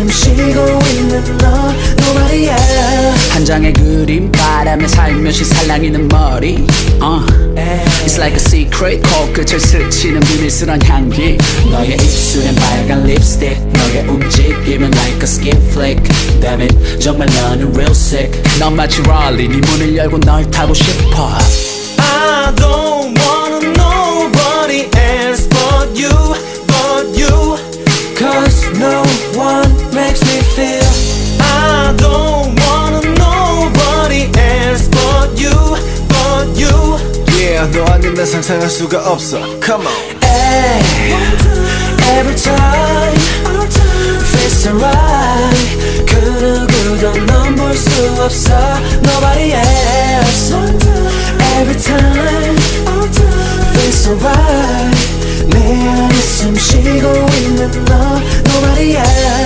숨 쉬고 있는 너 else 한 장의 그림 바람에 살며시 살랑이는 머리. Uh. It's like a secret 코끝을 스치는 비밀스런 향기. 너의 입술엔 빨간 립스틱 너의 움직임은 like a skin flick. Damn it 정말 너는 real sick. 넌 마치 랄리 네 문을 열고 널 타고 싶어. I don't 너 아닌 난 상상할 수가 없어 Come on Ay, every time feels alright. 그 누구도 넌 볼 수 없어. Nobody else. Every time feels alright. 내 안에 숨 쉬고 있는 너. Nobody else.